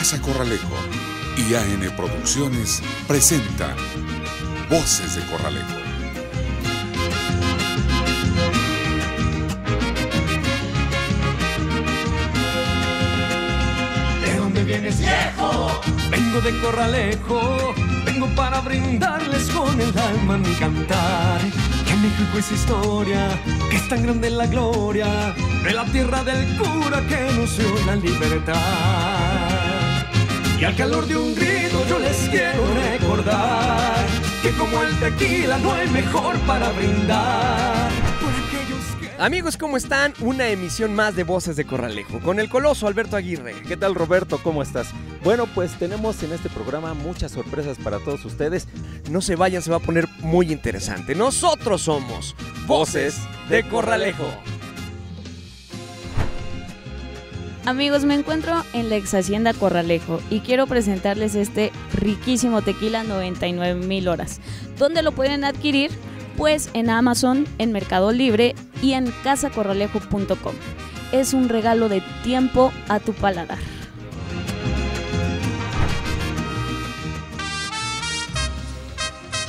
Casa Corralejo y AN Producciones presenta Voces de Corralejo. ¿De dónde vienes viejo? Vengo de Corralejo, vengo para brindarles con el alma mi cantar. Que México es historia, que es tan grande la gloria de la tierra del cura que nos dio la libertad. Y al calor de un grito yo les quiero recordar que como el tequila no hay mejor para brindar. Por aquellos que... Amigos, ¿cómo están? Una emisión más de Voces de Corralejo con el coloso Alberto Aguirre. ¿Qué tal Roberto? ¿Cómo estás? Bueno, pues tenemos en este programa muchas sorpresas para todos ustedes. No se vayan, se va a poner muy interesante. Nosotros somos Voces de Corralejo. Amigos, me encuentro en la ex hacienda Corralejo y quiero presentarles este riquísimo tequila 99 mil horas. ¿Dónde lo pueden adquirir? Pues en Amazon, en Mercado Libre y en casacorralejo.com. Es un regalo de tiempo a tu paladar.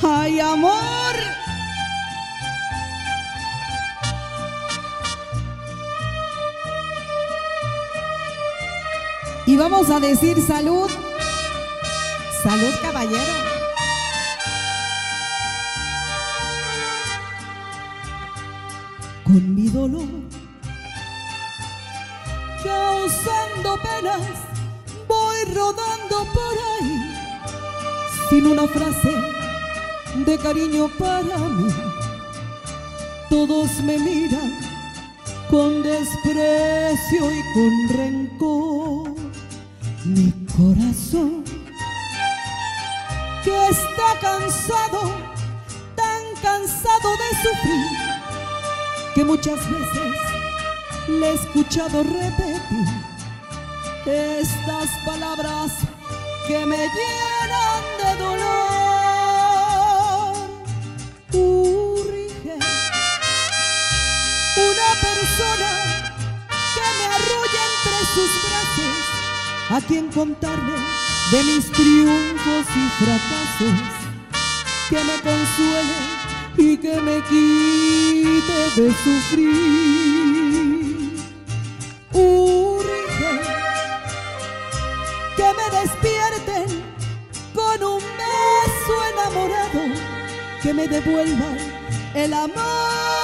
¡Ay, amor! Y vamos a decir salud. Salud, caballero. Con mi dolor, causando penas, voy rodando por ahí sin una frase de cariño para mí. Todos me miran con desprecio y con rencor. Mi corazón que está cansado, tan cansado de sufrir, que muchas veces le he escuchado repetir estas palabras que me llenan de dolor. Urge una persona a quien contarle de mis triunfos y fracasos, que me consuele y que me quite de sufrir. Urge que me despierten con un beso enamorado, que me devuelvan el amor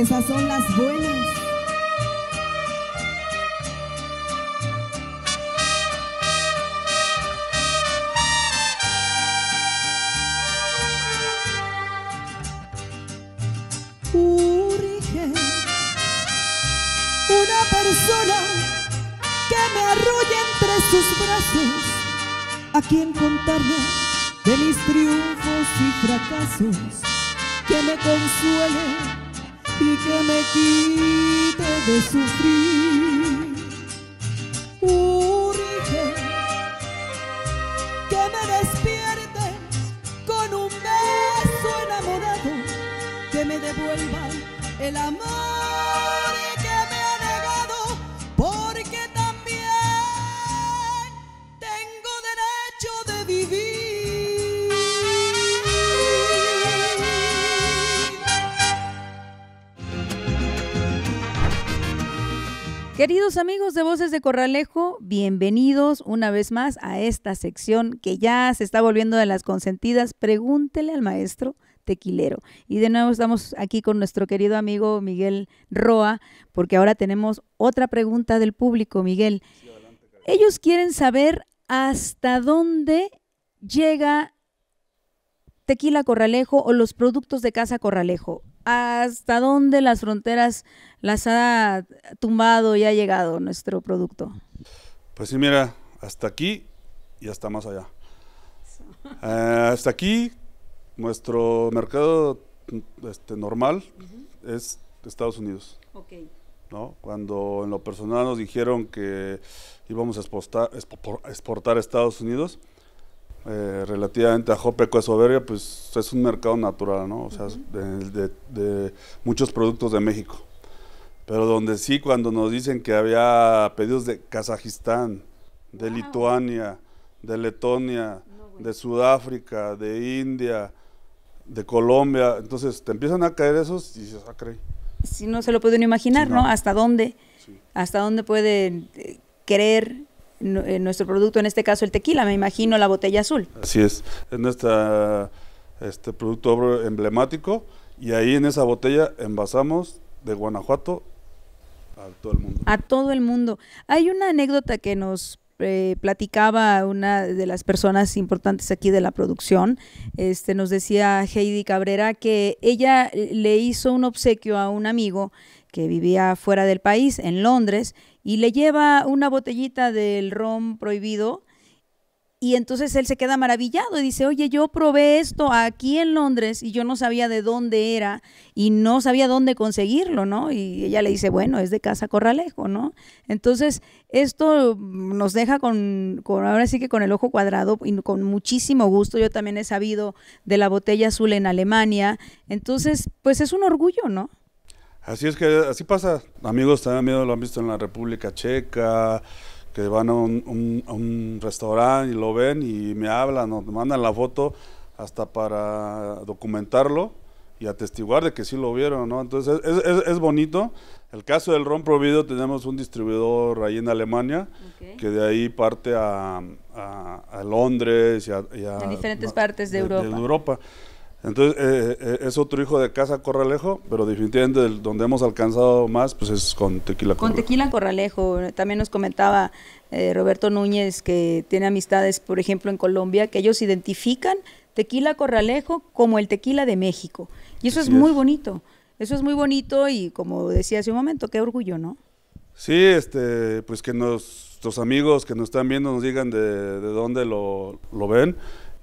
esas son las buenas. una persona que me arrolle entre sus brazos, a quien contarle de mis triunfos y fracasos, que me consuele y que me quite de sufrir. Urge que me despierte con un beso enamorado que me devuelvan el amor Queridos amigos de Voces de Corralejo, bienvenidos una vez más a esta sección que ya se está volviendo de las consentidas. Pregúntele al maestro tequilero. Y de nuevo estamos aquí con nuestro querido amigo Miguel Roa, porque ahora tenemos otra pregunta del público, Miguel. Ellos quieren saber hasta dónde llega Tequila Corralejo o los productos de Casa Corralejo. ¿Hasta dónde las fronteras las ha tumbado y ha llegado nuestro producto? Pues sí, mira, hasta aquí y hasta más allá. Eh, hasta aquí, nuestro mercado este, normal es Estados Unidos. Ok. ¿no? Cuando en lo personal nos dijeron que íbamos a exportar, expo- exportar a Estados Unidos, eh, relativamente a Jopeco de Soberbia, pues es un mercado natural, ¿no? O sea, de, de- de muchos productos de México. Pero donde sí, cuando nos dicen que había pedidos de Kazajistán, de Lituania, de Letonia, de Sudáfrica, de India, de Colombia, entonces te empiezan a caer esos y dices, ah, caray. Si no se lo pueden imaginar, Sí, ¿no? no. Hasta dónde, Sí. hasta dónde puede eh, querer nuestro producto, en este caso el tequila, me imagino la botella azul. Así es, es nuestro este producto emblemático y ahí en esa botella envasamos de Guanajuato a todo el mundo. a todo el mundo. Hay una anécdota que nos eh, platicaba una de las personas importantes aquí de la producción. Este, nos decía Heidi Cabrera que ella eh, le hizo un obsequio a un amigo que vivía fuera del país, en Londres, y le lleva una botellita del ron prohibido. Y entonces él se queda maravillado y dice, oye, yo probé esto aquí en Londres y yo no sabía de dónde era y no sabía dónde conseguirlo, ¿no? Y ella le dice, bueno, es de Casa Corralejo, ¿no? Entonces, esto nos deja con, con ahora sí que con el ojo cuadrado y con muchísimo gusto. Yo también he sabido de la botella azul en Alemania. Entonces, pues es un orgullo, ¿no? Así es que así pasa. Amigos también lo han visto en la República Checa, que van a un, un- a un restaurante y lo ven y me hablan me mandan la foto hasta para documentarlo y atestiguar de que sí lo vieron, ¿no? Entonces es, es- es bonito. El caso del ron prohibido tenemos un distribuidor ahí en Alemania que de ahí parte a, a- a Londres y a, y a- En diferentes partes de Europa. Europa. Entonces, eh, eh, es otro hijo de Casa Corralejo, pero definitivamente el- donde hemos alcanzado más, pues es con Tequila Con Corralejo. Tequila Corralejo, también nos comentaba eh, Roberto Núñez que tiene amistades, por ejemplo, en Colombia, que ellos identifican Tequila Corralejo como el tequila de México. Y eso es muy es. bonito. Eso es muy bonito y como decía hace un momento, qué orgullo, ¿no? Sí, este, pues que nuestros amigos que nos están viendo nos digan de, de dónde lo, lo ven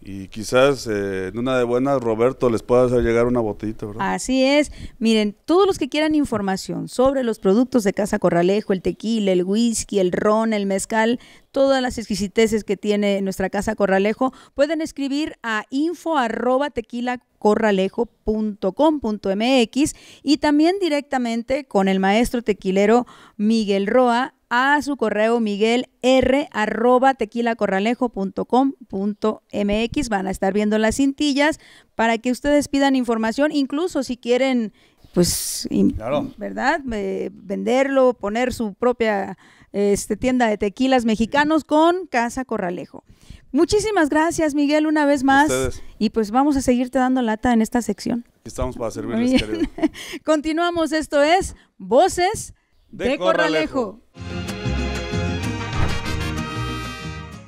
y quizás eh, en una de buenas Roberto les pueda hacer llegar una botellita, ¿verdad? Así es. Miren, todos los que quieran información sobre los productos de Casa Corralejo, el tequila, el whisky, el ron, el mezcal, todas las exquisiteces que tiene nuestra Casa Corralejo, pueden escribir a info arroba tequilacorralejo.com.mx y también directamente con el maestro tequilero Miguel Roa a su correo miguel r arroba tequilacorralejo.com.mx van a estar viendo las cintillas para que ustedes pidan información incluso si quieren pues Claro. verdad Eh, venderlo poner su propia este, tienda de tequilas mexicanos con Casa Corralejo muchísimas gracias Miguel una vez más Ustedes. y pues vamos a seguirte dando lata en esta sección estamos para servirles, querido. continuamos esto es voces de, De Corralejo. Corralejo.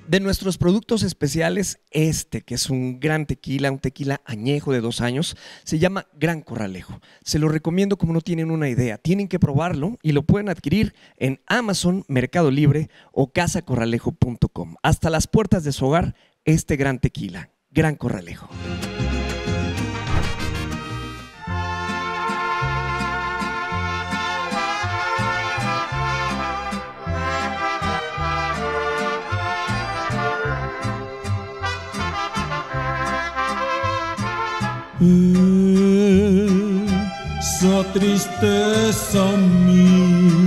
De nuestros productos especiales, este, que es un gran tequila, un tequila añejo de dos años, se llama Gran Corralejo. Se lo recomiendo como no tienen una idea. Tienen que probarlo y lo pueden adquirir en Amazon, Mercado Libre o casacorralejo.com. Hasta las puertas de su hogar, este gran tequila, Gran Corralejo. Hum, só tristeza minha.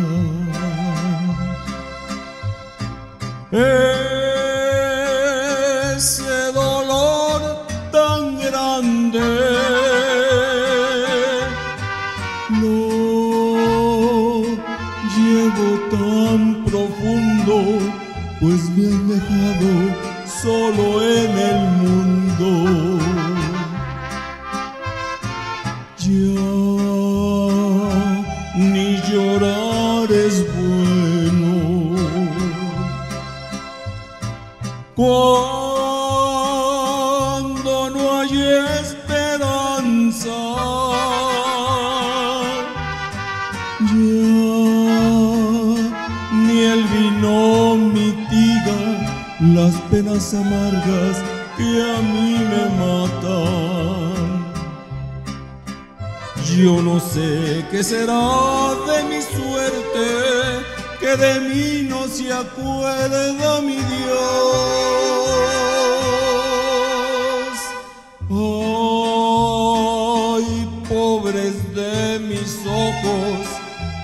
De mis ojos,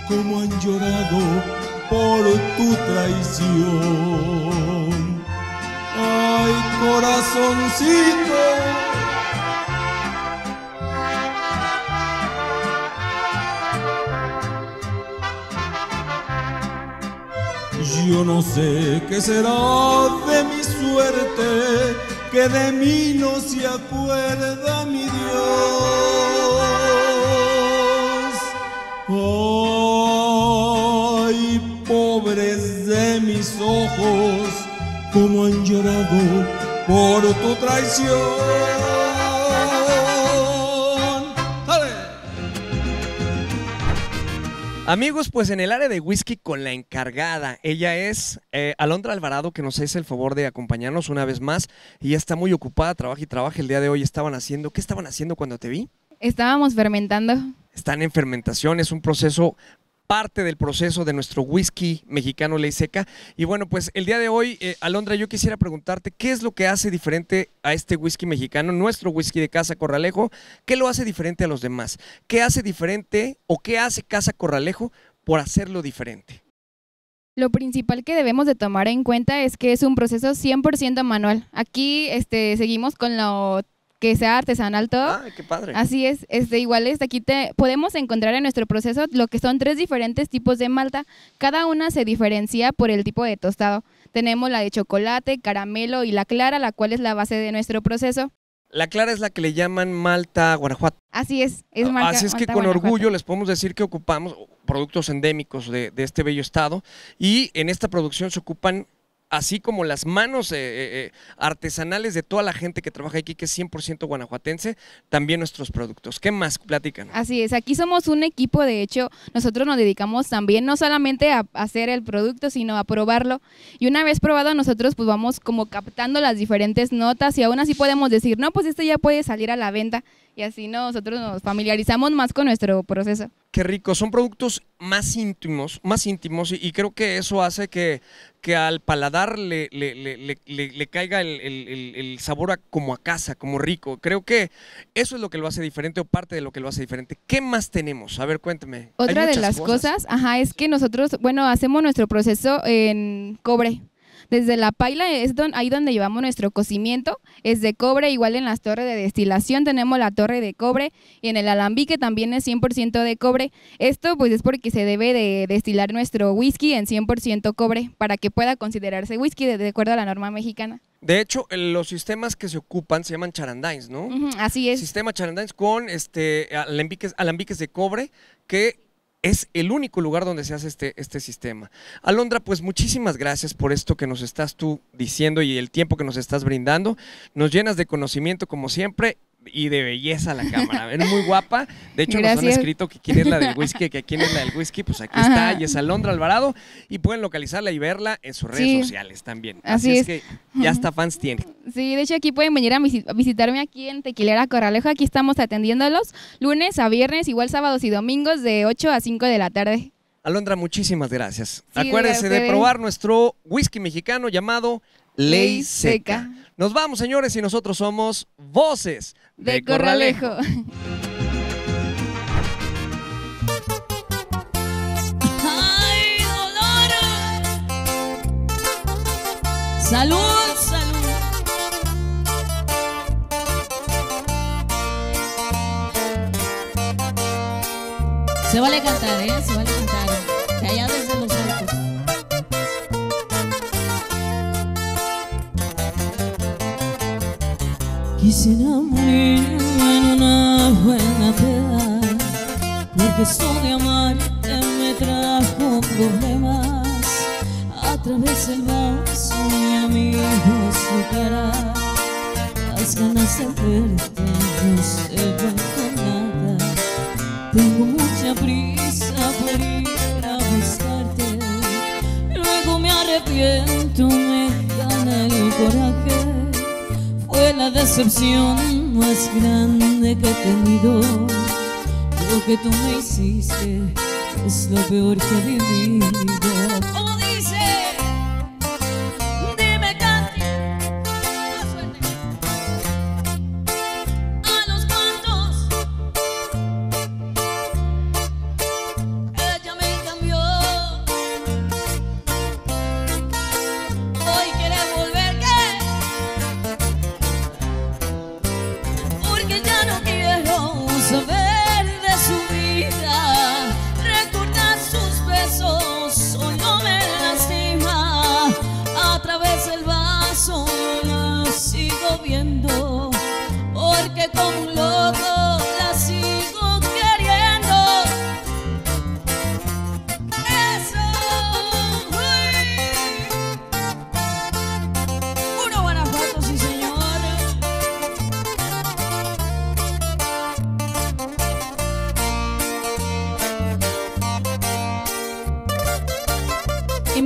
como han llorado por tu traición. Ay, corazoncito. Yo no sé qué será de mi suerte, que de mí no se acuerda mi Dios. Como han llorado por tu traición. ¡Dale! Amigos, pues en el área de whisky con la encargada, ella es eh, Alondra Alvarado, que nos hace el favor de acompañarnos una vez más. Y ya está muy ocupada, trabaja y trabaja. El día de hoy estaban haciendo, ¿qué estaban haciendo cuando te vi? Estábamos fermentando. Están en fermentación, es un proceso, parte del proceso de nuestro whisky mexicano ley seca. Y bueno, pues el día de hoy, eh, Alondra, yo quisiera preguntarte, ¿qué es lo que hace diferente a este whisky mexicano, nuestro whisky de Casa Corralejo? ¿Qué lo hace diferente a los demás? ¿Qué hace diferente o qué hace Casa Corralejo por hacerlo diferente? Lo principal que debemos de tomar en cuenta es que es un proceso 100% manual. Aquí este, seguimos con lo que sea artesanal todo. Ah, qué padre. Así es, este, igual es, aquí te, podemos encontrar en nuestro proceso lo que son tres diferentes tipos de malta. Cada una se diferencia por el tipo de tostado. Tenemos la de chocolate, caramelo y la clara, la cual es la base de nuestro proceso. La clara es la que le llaman Malta Guanajuato. Así es, es marca Así es que Malta con Guanajuato. orgullo les podemos decir que ocupamos productos endémicos de, de este bello estado y en esta producción se ocupan, así como las manos eh, eh, eh, artesanales de toda la gente que trabaja aquí, que es 100% guanajuatense, también nuestros productos. ¿Qué más? Platican. Así es, aquí somos un equipo, de hecho, nosotros nos dedicamos también no solamente a hacer el producto, sino a probarlo. Y una vez probado, nosotros pues vamos como captando las diferentes notas y aún así podemos decir, no, pues este ya puede salir a la venta. Y así nosotros nos familiarizamos más con nuestro proceso. Qué rico, son productos más íntimos, más íntimos y, y creo que eso hace que, que al paladar le, le- le- le- le- le caiga el, el- el- sabor a- como a casa, como rico. Creo que eso es lo que lo hace diferente o parte de lo que lo hace diferente. ¿Qué más tenemos? A ver, cuéntame. Hay Otra de las cosas, ajá, es que nosotros, bueno, hacemos nuestro proceso en cobre. Desde la paila es don- ahí donde llevamos nuestro cocimiento, es de cobre, igual en las torres de destilación tenemos la torre de cobre y en el alambique también es 100% de cobre. Esto pues es porque se debe de destilar nuestro whisky en 100% cobre para que pueda considerarse whisky de, de acuerdo a la norma mexicana. De hecho, los sistemas que se ocupan se llaman charandains, ¿no? Así es. Sistema charandains con este alambiques, alambiques de cobre que es el único lugar donde se hace este, este sistema. Alondra, pues muchísimas gracias por esto que nos estás tú diciendo y el tiempo que nos estás brindando. Nos llenas de conocimiento como siempre y de belleza la cámara. Eres muy guapa. De hecho, nos han escrito que quién es la del whisky, que quién es la del whisky. Pues aquí Ajá. está y es Alondra Alvarado y pueden localizarla y verla en sus redes Sí. sociales también. Así es es. que ya hasta fans tiene. Sí, de hecho aquí pueden venir a, visi- a visitarme aquí en Tequilera Corralejo. Aquí estamos atendiéndolos lunes a viernes, igual sábados y domingos de 8 a 5 de la tarde. Alondra, muchísimas gracias. Sí, Acuérdese de probar nuestro whisky mexicano llamado Ley Ley Seca. Seca. Nos vamos, señores, y nosotros somos Voces De, Corralejo. ¡Ay, dolor! ¡Salud, salud! Se vale cantar, ¿eh? Se vale Quisiera morir en una buena peda, porque esto de amarte me trajo problemas. A través del vaso mi amigo su cara, las ganas de verte no se ven con nada. Tengo mucha prisa por ir a buscarte, luego me arrepiento, me gana el coraje la decepción más grande que he tenido. Lo que tú me hiciste es lo peor que he vivido.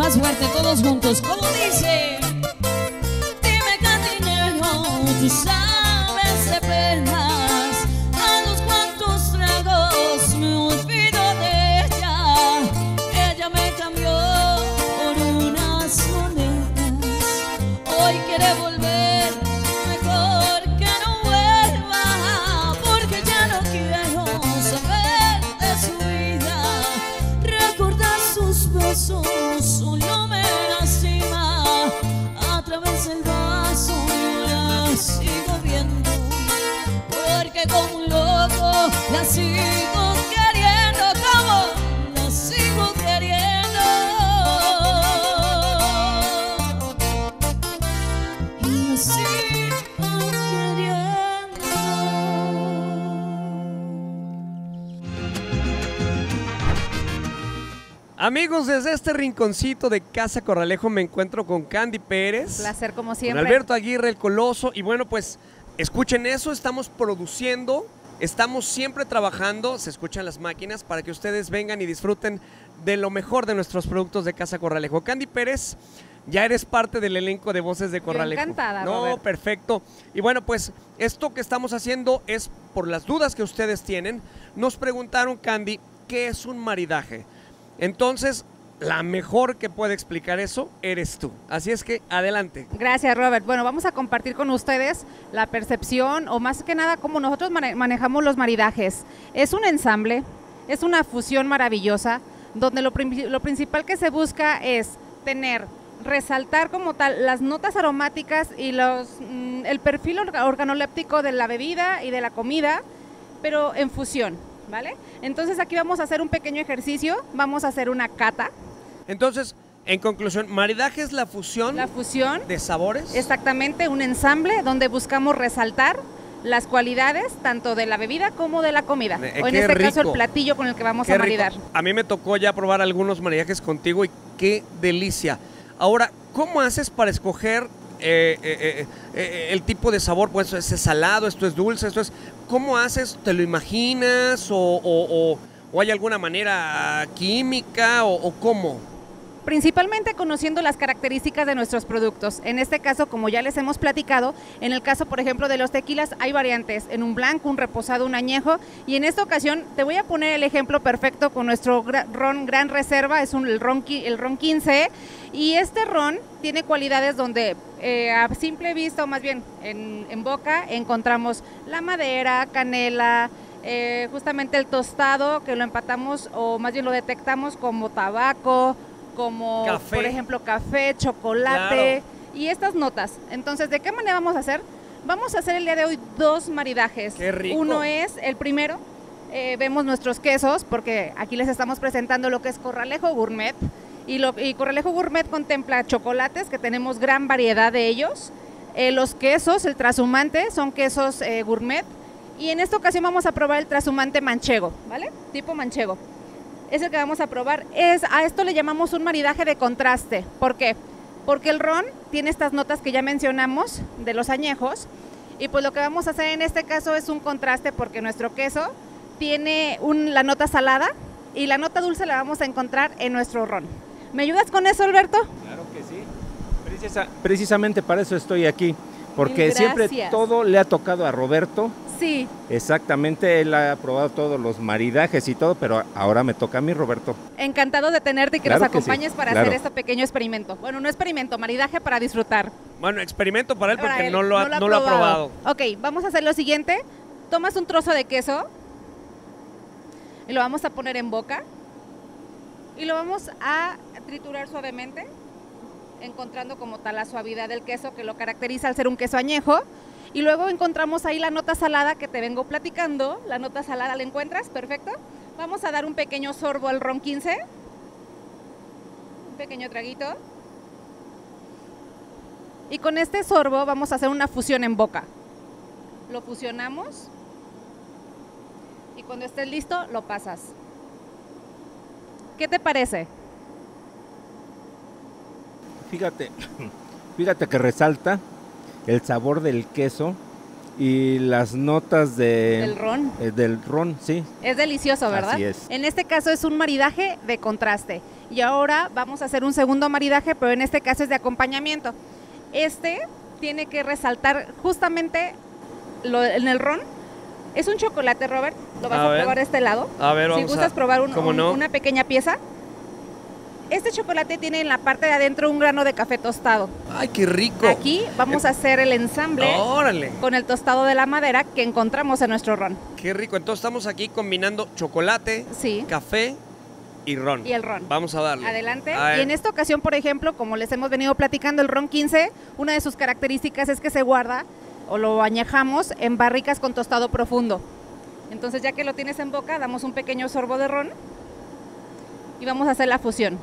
Más fuerte, todos juntos, como dice. Dime cantinero, Amigos, desde este rinconcito de Casa Corralejo me encuentro con Candy Pérez. Placer como Con siempre. Alberto Aguirre, el Coloso. Y bueno, pues escuchen eso, estamos produciendo, estamos siempre trabajando, se escuchan las máquinas para que ustedes vengan y disfruten de lo mejor de nuestros productos de Casa Corralejo. Candy Pérez, ya eres parte del elenco de Voces de Corralejo. encantada, No, Robert. perfecto. Y bueno, pues esto que estamos haciendo es por las dudas que ustedes tienen. Nos preguntaron, Candy, ¿qué es un maridaje? Entonces, la mejor que puede explicar eso eres tú. Así es que adelante. Gracias, Robert. Bueno, vamos a compartir con ustedes la percepción o más que nada cómo nosotros mane- manejamos los maridajes. Es un ensamble, es una fusión maravillosa, donde lo, principal que se busca es tener, resaltar como tal las notas aromáticas y los, mm, el perfil orga- organoléptico de la bebida y de la comida, pero en fusión, ¿vale? Entonces aquí vamos a hacer un pequeño ejercicio, vamos a hacer una cata. Entonces, en conclusión, maridaje es la fusión La fusión de sabores. Exactamente, un ensamble donde buscamos resaltar las cualidades tanto de la bebida como de la comida. Eh, o en este caso el platillo con el que vamos Qué a rico. maridar. A mí me tocó ya probar algunos maridajes contigo y qué delicia. Ahora, ¿cómo haces para escoger eh, eh, eh, el tipo de sabor? Pues es salado, esto es dulce, esto es... ¿Cómo haces? ¿Te lo imaginas? ¿O, o- o- o hay alguna manera química? ¿O, o cómo? Principalmente conociendo las características de nuestros productos. En este caso, como ya les hemos platicado, en el caso, por ejemplo, de los tequilas hay variantes, en un blanco, un reposado, un añejo. Y en esta ocasión te voy a poner el ejemplo perfecto con nuestro ron Gran Reserva, es un, el, ron, el ron 15. Y este ron tiene cualidades donde eh, a simple vista, o más bien en, en boca, encontramos la madera, canela, eh, justamente el tostado que lo empatamos o más bien lo detectamos como tabaco, como Café. por ejemplo café, chocolate y estas notas. Entonces, ¿de qué manera vamos a hacer? Vamos a hacer el día de hoy dos maridajes. Qué rico. Uno es el primero, eh, vemos nuestros quesos, porque aquí les estamos presentando lo que es Corralejo Gourmet. Y, lo, y Corralejo Gourmet contempla chocolates, que tenemos gran variedad de ellos. Eh, los quesos, el trasumante, son quesos eh, gourmet. Y en esta ocasión vamos a probar el trasumante manchego, ¿vale? Tipo manchego. Es el que vamos a probar. Es, a esto le llamamos un maridaje de contraste. ¿Por qué? Porque el ron tiene estas notas que ya mencionamos de los añejos. Y pues lo que vamos a hacer en este caso es un contraste porque nuestro queso tiene un- la nota salada y la nota dulce la vamos a encontrar en nuestro ron. ¿Me ayudas con eso, Alberto? Claro que sí. Precisa- precisamente para eso estoy aquí. Porque siempre todo le ha tocado a Roberto Sí. Exactamente, él ha probado todos los maridajes y todo, pero ahora me toca a mí, Roberto. Encantado de tenerte y que Claro nos que sí, acompañes para claro. hacer este pequeño experimento. Bueno, no experimento, maridaje para disfrutar. Bueno, experimento para él Para porque él, no, lo ha, no lo ha probado. Ok, vamos a hacer lo siguiente. Tomas un trozo de queso y lo vamos a poner en boca y lo vamos a triturar suavemente, encontrando como tal la suavidad del queso que lo caracteriza al ser un queso añejo. Y luego encontramos ahí la nota salada que te vengo platicando. La nota salada la encuentras, perfecto. Vamos a dar un pequeño sorbo al ron 15. Un pequeño traguito. Y con este sorbo vamos a hacer una fusión en boca. Lo fusionamos y cuando estés listo lo pasas. ¿Qué te parece? Fíjate, fíjate que resalta el sabor del queso y las notas de, El ron. eh, del ron, sí. Es delicioso, ¿verdad? Así es. En este caso es un maridaje de contraste. Y ahora vamos a hacer un segundo maridaje, pero en este caso es de acompañamiento. Este tiene que resaltar justamente lo- en el ron. Es un chocolate, Robert. Lo vas A probar de este lado. A ver, si vamos gustas a... probar un- ¿Cómo un- no? una pequeña pieza. Este chocolate tiene en la parte de adentro un grano de café tostado. ¡Ay, qué rico! Aquí vamos a hacer el ensamble ¡Órale! con el tostado de la madera que encontramos en nuestro ron. ¡Qué rico! Entonces estamos aquí combinando chocolate, Sí. café y ron. Y el ron. Vamos a darle. Adelante. A. Y en esta ocasión, por ejemplo, como les hemos venido platicando, el ron 15, una de sus características es que se guarda o lo añejamos en barricas con tostado profundo. Entonces, ya que lo tienes en boca, damos un pequeño sorbo de ron y vamos a hacer la fusión.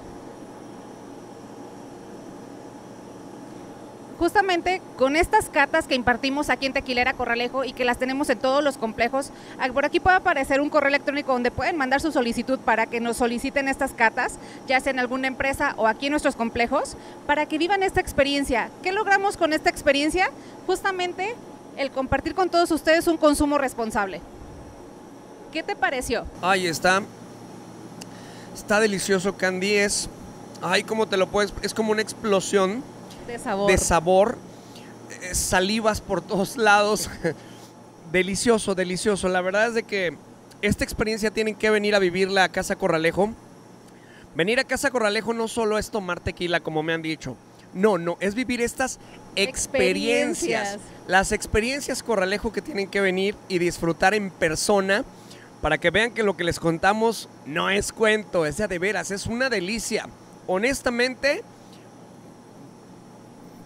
Justamente con estas catas que impartimos aquí en Tequilera Corralejo y que las tenemos en todos los complejos, ah, por aquí puede aparecer un correo electrónico donde pueden mandar su solicitud para que nos soliciten estas catas, ya sea en alguna empresa o aquí en nuestros complejos, para que vivan esta experiencia. ¿Qué logramos con esta experiencia? Justamente el compartir con todos ustedes un consumo responsable. ¿Qué te pareció? Ahí está. Está delicioso, Candy. Es. Ay, ¿cómo te lo puedes.? Es como una explosión De sabor. de sabor. eh, salivas por todos lados. delicioso, delicioso. La verdad es de que esta experiencia tienen que venir a vivirla a Casa Corralejo. Venir a Casa Corralejo no solo es tomar tequila, como me han dicho. No, no, es vivir estas experiencias. Experiencias. Las experiencias Corralejo que tienen que venir y disfrutar en persona para que vean que lo que les contamos no es cuento, es de veras, es una delicia. Honestamente,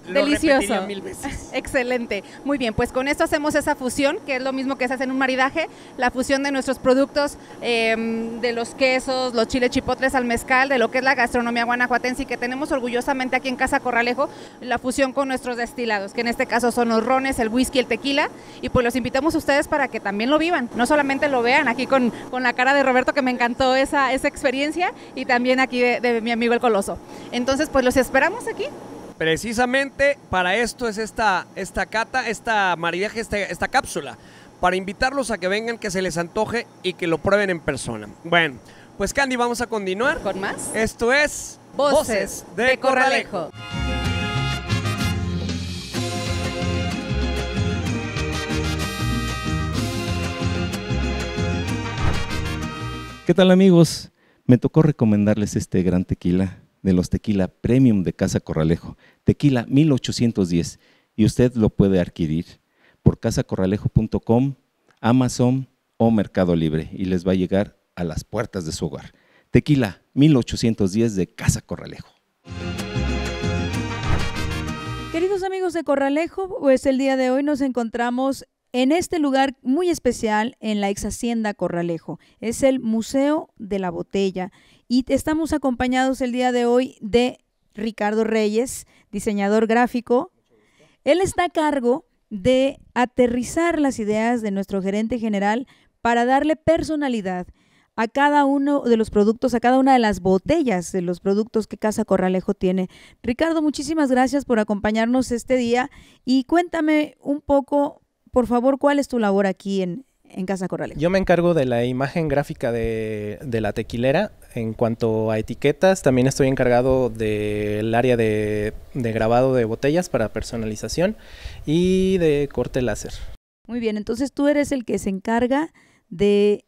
lo Delicioso. repetiría mil veces. Excelente. Muy bien, pues con esto hacemos esa fusión, que es lo mismo que se hace en un maridaje, la fusión de nuestros productos, eh, de los quesos, los chiles chipotles al mezcal, de lo que es la gastronomía guanajuatense y que tenemos orgullosamente aquí en Casa Corralejo, la fusión con nuestros destilados, que en este caso son los rones, el whisky, el tequila, y pues los invitamos a ustedes para que también lo vivan, no solamente lo vean aquí con, con la cara de Roberto, que me encantó esa, esa experiencia, y también aquí de, de mi amigo el Coloso. Entonces, pues los esperamos aquí. Precisamente para esto es esta, esta cata, esta maridaje, esta, esta cápsula. Para invitarlos a que vengan, que se les antoje y que lo prueben en persona. Bueno, pues Candy, vamos a continuar. ¿Con más? Esto es Voces de Corralejo. ¿Qué tal amigos? Me tocó recomendarles este gran tequila de los tequila premium de Casa Corralejo, tequila 1810, y usted lo puede adquirir por casacorralejo.com, Amazon o Mercado Libre y les va a llegar a las puertas de su hogar. Tequila 1810 de Casa Corralejo. Queridos amigos de Corralejo, pues el día de hoy nos encontramos en este lugar muy especial en la ex hacienda Corralejo. Es el Museo de la Botella y estamos acompañados el día de hoy de Ricardo Reyes, diseñador gráfico. Él está a cargo de aterrizar las ideas de nuestro gerente general para darle personalidad a cada uno de los productos, a cada una de las botellas de los productos que Casa Corralejo tiene. Ricardo, muchísimas gracias por acompañarnos este día y cuéntame un poco, por favor, cuál es tu labor aquí en, en Casa Corralejo. Yo me encargo de la imagen gráfica de, de la tequilera. En cuanto a etiquetas, también estoy encargado del área de, de grabado de botellas para personalización y de corte láser. Muy bien, entonces tú eres el que se encarga de,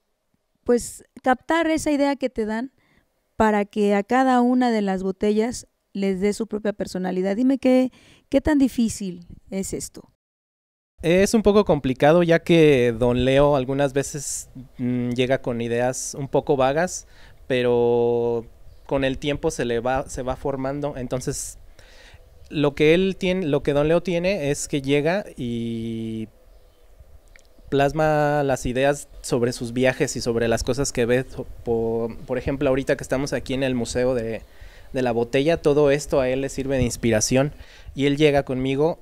pues, captar esa idea que te dan para que a cada una de las botellas les dé su propia personalidad. Dime qué, qué tan difícil es esto. Es un poco complicado ya que Don Leo algunas veces mm, llega con ideas un poco vagas, pero con el tiempo se le va, se va formando. Entonces, lo que él tiene, lo que Don Leo tiene es que llega y plasma las ideas sobre sus viajes y sobre las cosas que ve. Por, por ejemplo, ahorita que estamos aquí en el Museo de, de la Botella, todo esto a él le sirve de inspiración y él llega conmigo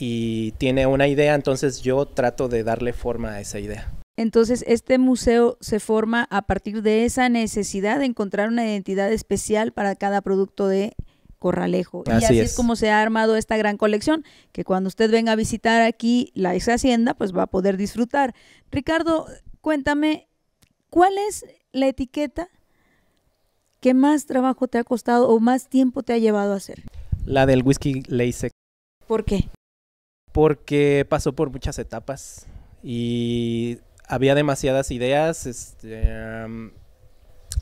y tiene una idea, entonces yo trato de darle forma a esa idea. Entonces, este museo se forma a partir de esa necesidad de encontrar una identidad especial para cada producto de Corralejo. y Así así es. es. como se ha armado esta gran colección, que cuando usted venga a visitar aquí la ex hacienda, pues va a poder disfrutar. Ricardo, cuéntame, ¿cuál es la etiqueta que más trabajo te ha costado o más tiempo te ha llevado a hacer? La del whisky Leisec, ¿Por qué? Porque pasó por muchas etapas y había demasiadas ideas. Este,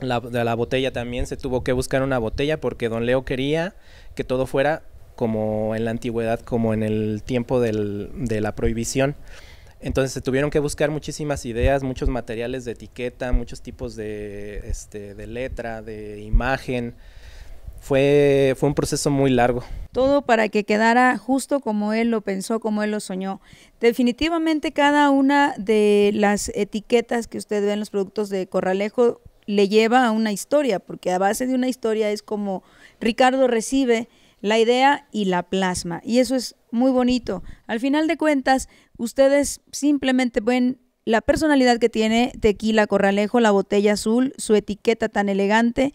la, de la botella también se tuvo que buscar una botella porque Don Leo quería que todo fuera como en la antigüedad, como en el tiempo de la prohibición. Entonces se tuvieron que buscar muchísimas ideas, muchos materiales de etiqueta, muchos tipos de, este, de letra, de imagen. Fue, fue un proceso muy largo. Todo para que quedara justo como él lo pensó, como él lo soñó. Definitivamente cada una de las etiquetas que usted ve en los productos de Corralejo le lleva a una historia, porque a base de una historia es como Ricardo recibe la idea y la plasma. Y eso es muy bonito. Al final de cuentas, ustedes simplemente ven la personalidad que tiene Tequila Corralejo, la botella azul, su etiqueta tan elegante,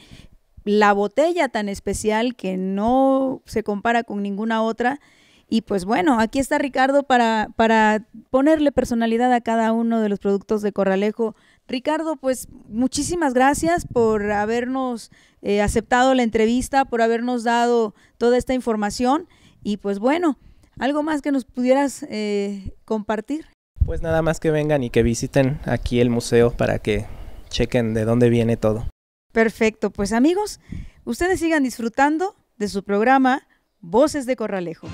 la botella tan especial que no se compara con ninguna otra. Y pues bueno, aquí está Ricardo para, para ponerle personalidad a cada uno de los productos de Corralejo. Ricardo, pues muchísimas gracias por habernos eh, aceptado la entrevista, por habernos dado toda esta información. Y pues bueno, algo más que nos pudieras eh, compartir. Pues nada más que vengan y que visiten aquí el museo para que chequen de dónde viene todo. Perfecto, pues amigos, ustedes sigan disfrutando de su programa Voces de Corralejo.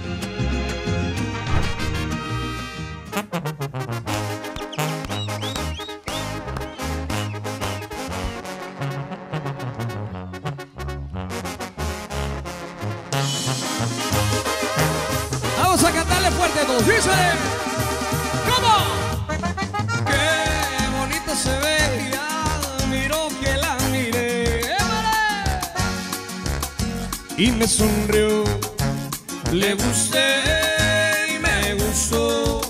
Vamos a cantarle fuerte todos. Me sonrió. Le gusté y me gustó.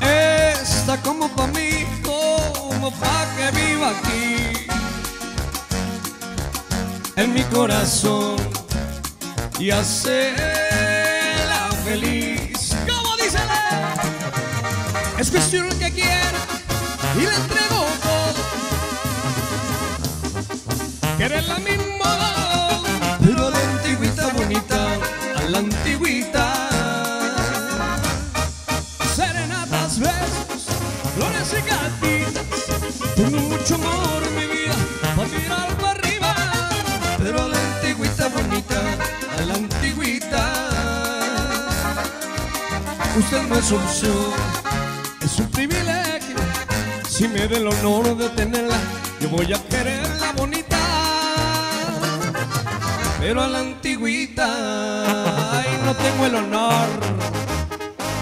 Está como pa' mí, como pa' que viva aquí. En mi corazón y hacerla feliz. ¿Cómo dice? Es cuestión que quiera y le entrego Opción, es un privilegio. Si me da el honor de tenerla, yo voy a quererla bonita. Pero a la antigüita, ay, no tengo el honor.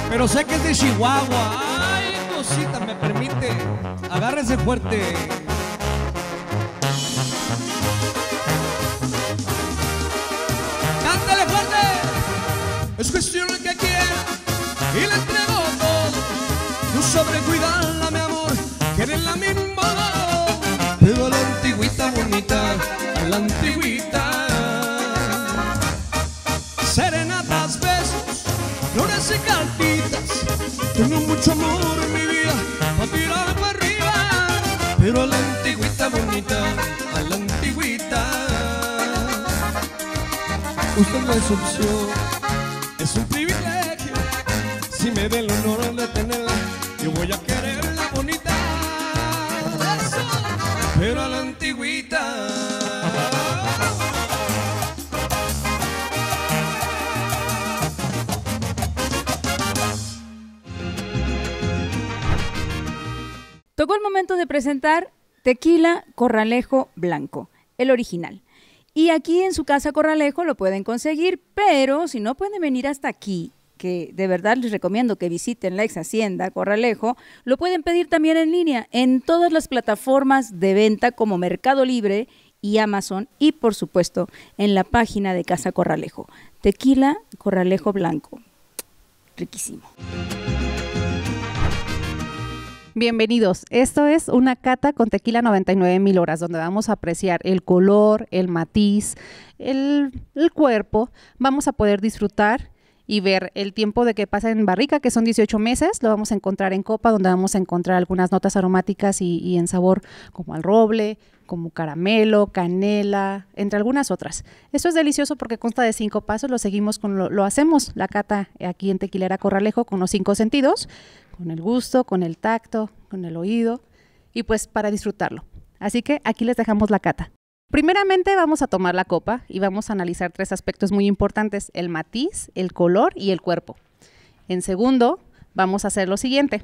Pero sé que es de Chihuahua. Ay, cosita, me permite. Agárrese fuerte. Cántale fuerte. Es cuestión Usted no es es un privilegio. dé el honor de tenerla, yo voy a quererla bonita, pero a la antigüita. Tocó el momento de presentar Tequila Corralejo Blanco, el original. Y aquí en su casa Corralejo lo pueden conseguir, pero si no pueden venir hasta aquí, que de verdad les recomiendo que visiten la ex hacienda Corralejo, lo pueden pedir también en línea en todas las plataformas de venta como Mercado Libre y Amazon y por supuesto en la página de Casa Corralejo. Tequila Corralejo Blanco. Riquísimo. Bienvenidos. Esto es una cata con tequila 99 mil horas, donde vamos a apreciar el color, el matiz, el, cuerpo. Vamos a poder disfrutar y ver el tiempo de que pasa en barrica, que son 18 meses. Lo vamos a encontrar en copa, donde vamos a encontrar algunas notas aromáticas y, y en sabor como al roble, como caramelo, canela, entre algunas otras. Esto es delicioso porque consta de cinco pasos, lo seguimos con lo, lo hacemos la cata aquí en Tequilera Corralejo con los cinco sentidos, con el gusto, con el tacto, con el oído y pues para disfrutarlo. Así que aquí les dejamos la cata. Primeramente vamos a tomar la copa y vamos a analizar tres aspectos muy importantes, el matiz, el color y el cuerpo. En segundo, vamos a hacer lo siguiente.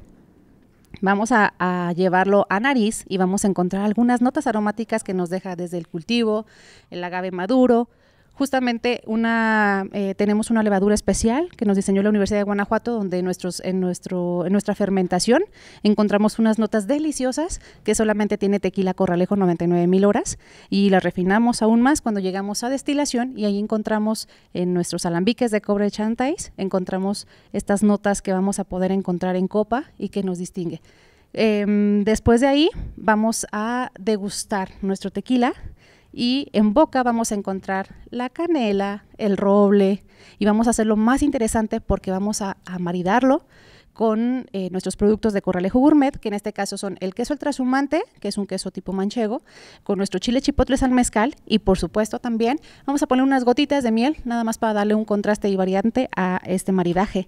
Vamos a, a, llevarlo a nariz y vamos a encontrar algunas notas aromáticas que nos deja desde el cultivo, el agave maduro. Justamente una, eh, tenemos una levadura especial que nos diseñó la Universidad de Guanajuato, donde nuestros, en, nuestro, en nuestra fermentación encontramos unas notas deliciosas que solamente tiene tequila corralejo 99 mil horas y las refinamos aún más cuando llegamos a destilación y ahí encontramos en nuestros alambiques de cobre chantais, encontramos estas notas que vamos a poder encontrar en copa y que nos distingue. Eh, después de ahí vamos a degustar nuestro tequila y en boca vamos a encontrar la canela, el roble y vamos a hacerlo más interesante porque vamos a, maridarlo con eh, nuestros productos de Corralejo Gourmet, que en este caso son el queso el trashumante, que es un queso tipo manchego, con nuestro chile chipotles al mezcal y por supuesto también vamos a poner unas gotitas de miel, nada más para darle un contraste y variante a este maridaje.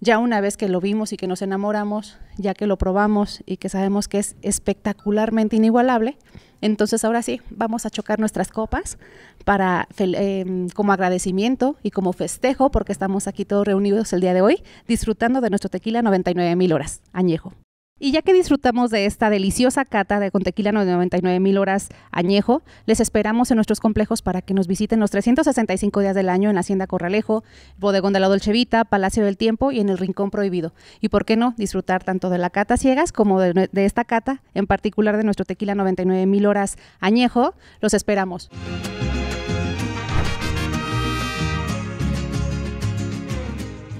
Ya una vez que lo vimos y que nos enamoramos, ya que lo probamos y que sabemos que es espectacularmente inigualable, entonces ahora sí, vamos a chocar nuestras copas para eh, como agradecimiento y como festejo, porque estamos aquí todos reunidos el día de hoy, disfrutando de nuestro tequila 99 mil horas, añejo. Y ya que disfrutamos de esta deliciosa cata de con tequila 99 mil horas añejo, les esperamos en nuestros complejos para que nos visiten los 365 días del año en la Hacienda Corralejo, Bodegón de la Dolcevita, Palacio del Tiempo y en el Rincón Prohibido. Y por qué no disfrutar tanto de la cata ciegas como de, de esta cata, en particular de nuestro tequila 99 mil horas añejo. Los esperamos.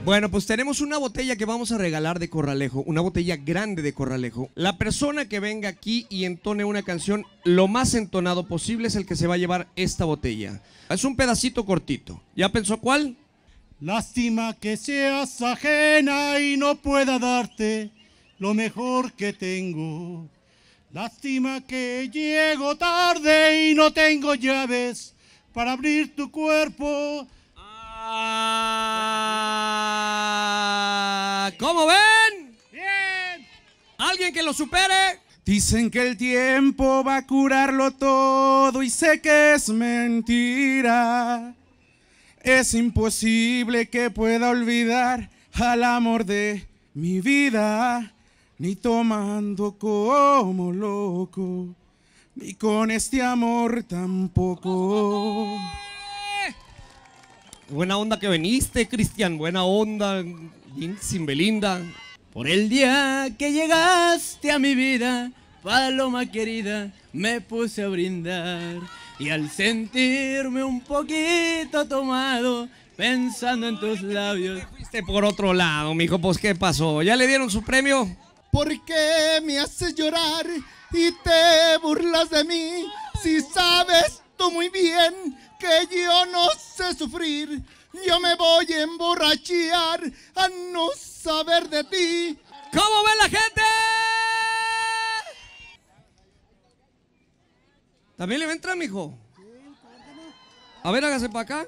Bueno, pues tenemos una botella que vamos a regalar de Corralejo, una botella grande de Corralejo. La persona que venga aquí y entone una canción lo más entonado posible es el que se va a llevar esta botella. Es un pedacito cortito. ¿Ya pensó cuál? Lástima que seas ajena y no pueda darte lo mejor que tengo. Lástima que llego tarde y no tengo llaves para abrir tu cuerpo. Ah, ¿Cómo ven? Bien. ¿Alguien que lo supere? Dicen que el tiempo va a curarlo todo y sé que es mentira. Es imposible que pueda olvidar al amor de mi vida, ni tomando como loco, ni con este amor tampoco. Buena onda que veniste, Cristian. Buena onda. Sin Belinda. Por el día que llegaste a mi vida, paloma querida, me puse a brindar. Y al sentirme un poquito tomado, pensando en tus labios. Fuiste por otro lado, mijo. Pues, ¿qué pasó? ¿Ya le dieron su premio? ¿Por qué me haces llorar y te burlas de mí? Si sabes tú muy bien que yo no sé sufrir. Yo me voy a emborrachear a no saber de ti. ¿Cómo ve la gente? ¿También le va a entrar, mijo? A ver, hágase para acá.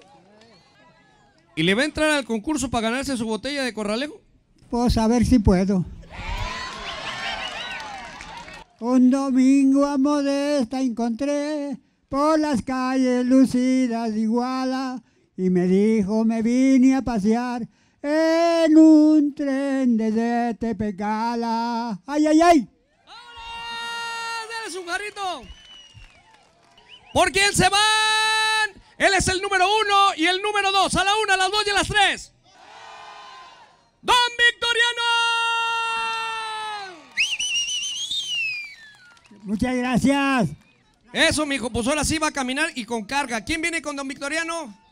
¿Y le va a entrar al concurso para ganarse su botella de corralejo? Pues a ver si puedo. Un domingo a Modesta encontré por las calles lucidas de Iguala y me dijo me vine a pasear en un tren desde Tepecala. ¡Ay, ay, ay! ¡Dale su jarrito! ¿Por quién se van? Él es el número uno y el número dos. A la una, a las dos y a las tres. ¡Don Victoriano! Muchas gracias. Eso, mijo, pues ahora sí va a caminar y con carga. ¿Quién viene con Don Victoriano?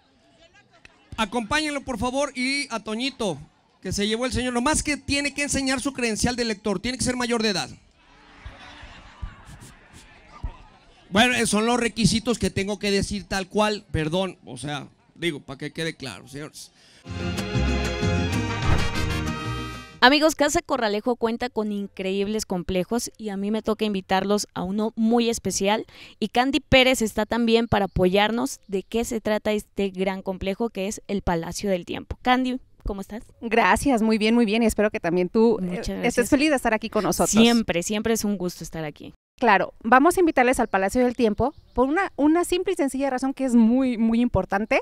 Acompáñenlo, por favor, y a Toñito, que se llevó el señor. Lo más que tiene que enseñar su credencial de lector, tiene que ser mayor de edad. Bueno, son los requisitos que tengo que decir tal cual, perdón, o sea, digo, para que quede claro, señores. Amigos, Casa Corralejo cuenta con increíbles complejos y a mí me toca invitarlos a uno muy especial y Candy Pérez está también para apoyarnos de qué se trata este gran complejo que es el Palacio del Tiempo. Candy, ¿cómo estás? Gracias, muy bien, muy bien y espero que también tú eh, estés feliz de estar aquí con nosotros. Siempre, siempre es un gusto estar aquí. Claro, vamos a invitarles al Palacio del Tiempo por una, una simple y sencilla razón que es muy, muy importante.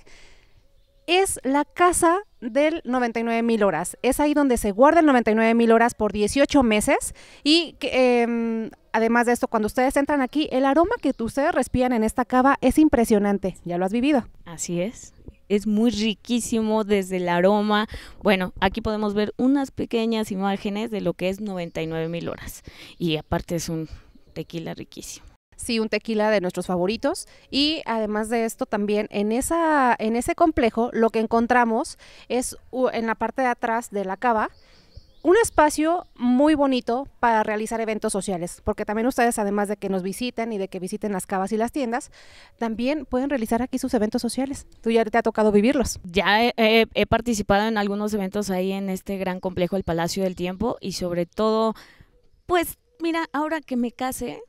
Es la casa del 99 mil horas. Es ahí donde se guarda el 99 mil horas por 18 meses. Y em, además de esto, cuando ustedes entran aquí, el aroma que ustedes respiran en esta cava es impresionante. Ya lo has vivido. Así es. Es muy riquísimo desde el aroma. Bueno, aquí podemos ver unas pequeñas imágenes de lo que es 99 mil horas. Y aparte es un tequila riquísimo. Sí, un tequila de nuestros favoritos. Y además de esto, también en, esa, en ese complejo lo que encontramos es en la parte de atrás de la cava un espacio muy bonito para realizar eventos sociales, porque también ustedes, además de que nos visiten y de que visiten las cavas y las tiendas, también pueden realizar aquí sus eventos sociales. Tú ya te ha tocado vivirlos. Ya he- he participado en algunos eventos ahí en este gran complejo, el Palacio del Tiempo, y sobre todo, pues mira, ahora que me case,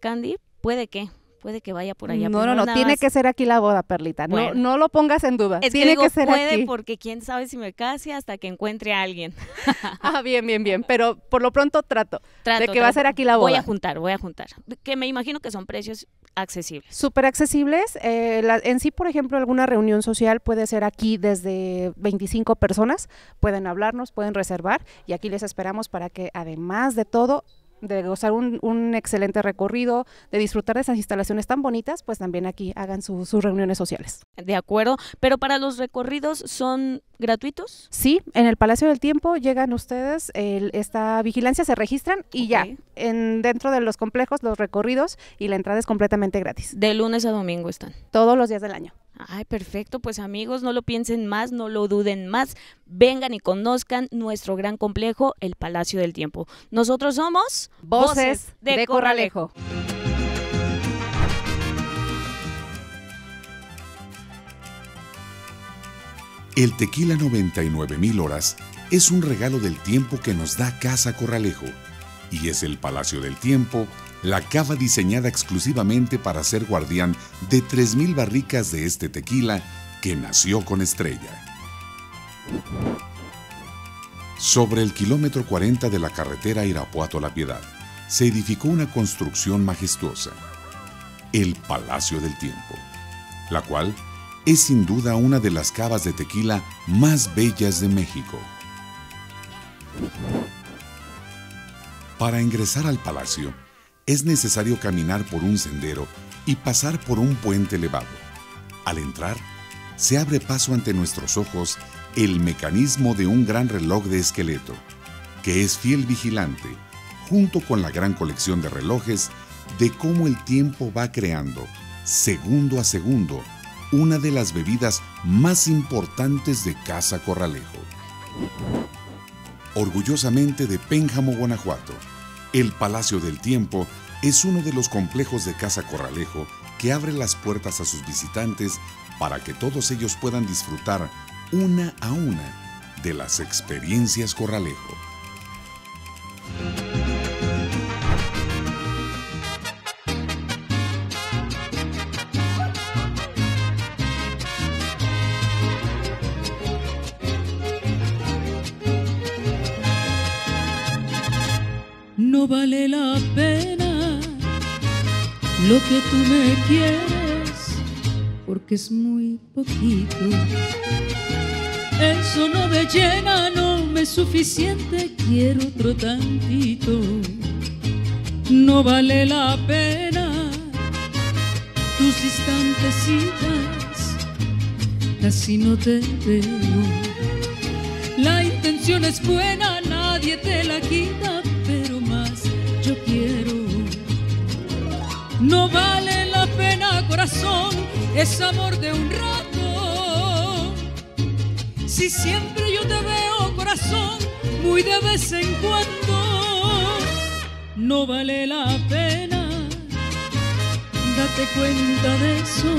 Candy, puede que, puede que vaya por allá. no, no, no, tiene más- que ser aquí la boda, Perlita. Bueno. No, no lo pongas en duda. Es tiene que, digo, que ser puede aquí. porque quién sabe si me case hasta que encuentre a alguien. Ah, bien, bien, bien. Pero por lo pronto trato, Trato, de que va a ser aquí la boda. Voy a juntar, voy a juntar. Que me imagino que son precios accesibles. Súper accesibles. eh, la- en sí, por ejemplo, alguna reunión social puede ser aquí desde 25 personas. Pueden hablarnos, pueden reservar y aquí les esperamos para que además de todo de gozar un, un excelente recorrido, de disfrutar de esas instalaciones tan bonitas, pues también aquí hagan su- sus reuniones sociales. De acuerdo, pero para los recorridos son gratuitos. Sí, en el Palacio del Tiempo llegan ustedes, el- esta vigilancia se registran y ya, en, dentro de los complejos, los recorridos y la entrada es completamente gratis. De lunes a domingo están. Todos los días del año. Ay, perfecto. Pues amigos, no lo piensen más, no lo duden más. Vengan y conozcan nuestro gran complejo, el Palacio del Tiempo. Nosotros somos Voces de Corralejo. El tequila 99 mil horas es un regalo del tiempo que nos da Casa Corralejo y es el Palacio del Tiempo, la cava diseñada exclusivamente para ser guardián de 3.000 barricas de este tequila que nació con estrella. Sobre el kilómetro 40 de la carretera Irapuato-La Piedad, se edificó una construcción majestuosa, el Palacio del Tiempo, la cual es sin duda una de las cavas de tequila más bellas de México. Para ingresar al palacio, es necesario caminar por un sendero y pasar por un puente elevado. Al entrar, se abre paso ante nuestros ojos el mecanismo de un gran reloj de esqueleto, que es fiel vigilante, junto con la gran colección de relojes, de cómo el tiempo va creando, segundo a segundo, una de las bebidas más importantes de Casa Corralejo. Orgullosamente de Pénjamo, Guanajuato, el Palacio del Tiempo es uno de los complejos de Casa Corralejo que abre las puertas a sus visitantes para que todos ellos puedan disfrutar una a una de las experiencias Corralejo. No vale la pena lo que tú me quieres, porque es muy poquito. Eso no me llena, no me es suficiente, quiero otro tantito. No vale la pena tus distantecitas, así no te veo. La intención es buena, nadie te la quita, No vale la pena, corazón, es amor de un rato. Si siempre yo te veo, corazón, muy de vez en cuando, no vale la pena. Date cuenta de eso,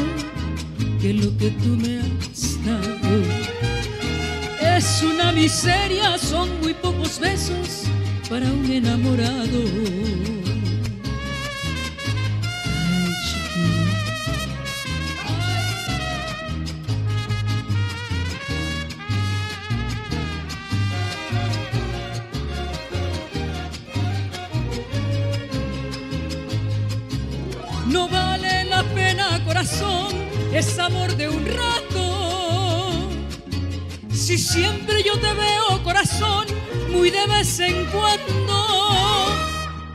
que lo que tú me has dado es una miseria, son muy pocos besos para un enamorado. Es amor de un rato. Si siempre yo te veo, corazón, muy de vez en cuando,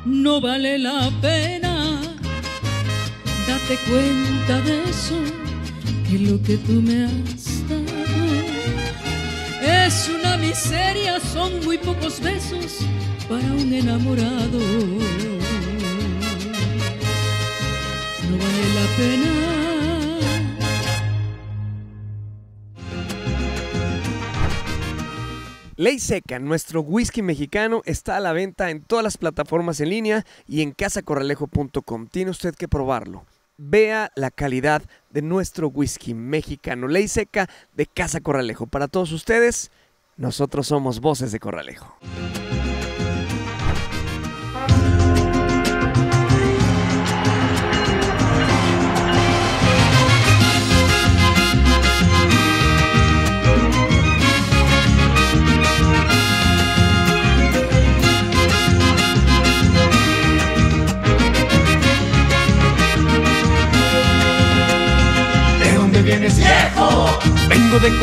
no vale la pena. Date cuenta de eso, que lo que tú me has dado es una miseria, son muy pocos besos para un enamorado. No vale la pena. Ley Seca, nuestro whisky mexicano, está a la venta en todas las plataformas en línea y en casacorralejo.com. Tiene usted que probarlo. Vea la calidad de nuestro whisky mexicano. Ley Seca de Casa Corralejo. Para todos ustedes, nosotros somos Voces de Corralejo.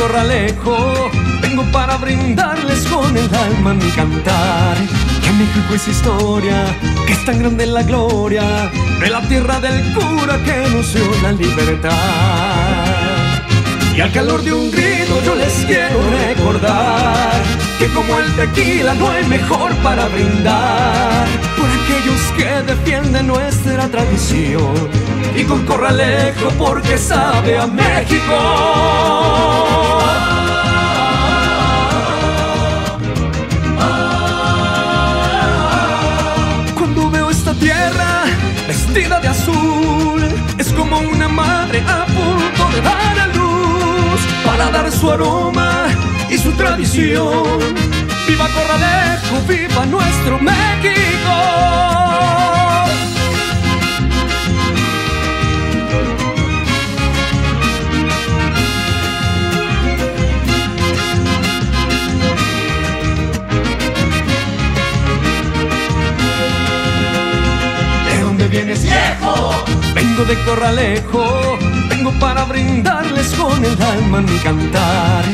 Corralejo, vengo para brindarles con el alma mi cantar. Que México es historia, que es tan grande la gloria de la tierra del cura que nos dio la libertad. Y al calor de un grito yo les quiero recordar que como el tequila no hay mejor para brindar aquellos que defienden nuestra tradición y con corralejo porque sabe a México. Cuando veo esta tierra vestida de azul, es como una madre a punto de dar a luz para dar su aroma y su tradición. ¡Viva Corralejo! ¡Viva nuestro México! ¿De dónde vienes viejo? Vengo de Corralejo, vengo para brindarles con el alma mi cantar.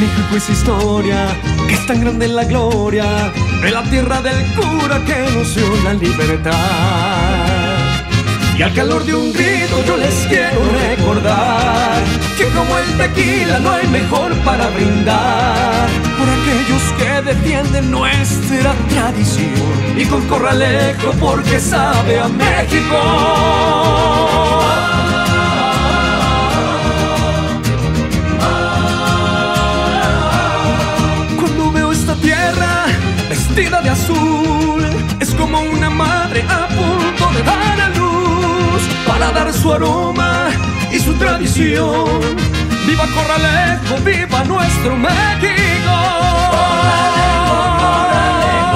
México es historia, que es tan grande la gloria de la tierra del cura que nos dio la libertad. Y al calor de un grito yo les quiero recordar que como el tequila no hay mejor para brindar por aquellos que defienden nuestra tradición y con corralejo porque sabe a México. Vestida de azul, es como una madre a punto de dar a luz para dar su aroma y su tradición. ¡Viva Corralejo! ¡Viva nuestro México! Corralejo,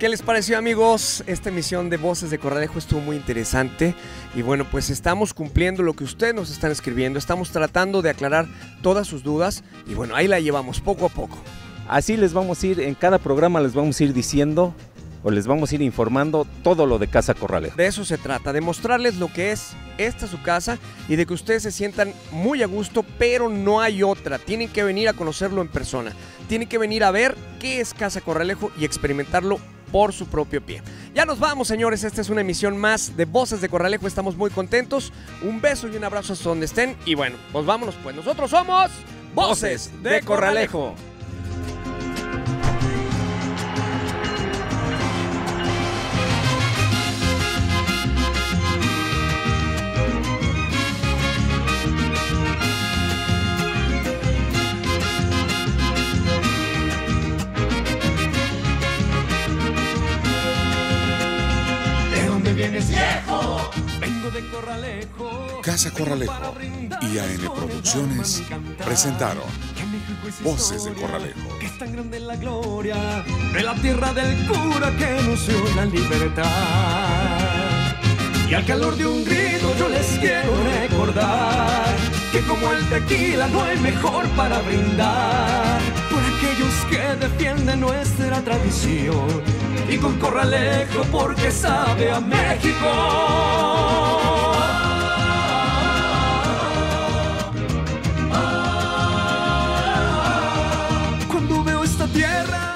¿Qué les pareció amigos? Esta emisión de Voces de Corralejo estuvo muy interesante y bueno, pues estamos cumpliendo lo que ustedes nos están escribiendo, estamos tratando de aclarar todas sus dudas y bueno, ahí la llevamos poco a poco. Así les vamos a ir, en cada programa les vamos a ir diciendo o les vamos a ir informando todo lo de Casa Corralejo. De eso se trata, de mostrarles lo que es esta su casa y de que ustedes se sientan muy a gusto, pero no hay otra. Tienen que venir a conocerlo en persona. Tienen que venir a ver qué es Casa Corralejo y experimentarlo por su propio pie. Ya nos vamos, señores. Esta es una emisión más de Voces de Corralejo. Estamos muy contentos. Un beso y un abrazo hasta donde estén. Y bueno, pues vámonos, pues nosotros somos Voces de Corralejo. Vienes viejo? Vengo de Corralejo. Casa Corralejo y AN Producciones presentaron Voces de Corralejo. Que es tan grande la gloria de la tierra del cura que nos dio la libertad. Y al calor de un grito yo les quiero recordar que como el tequila no hay mejor para brindar. Por aquellos que defienden nuestra tradición y con Corralejo porque sabe a México. tierra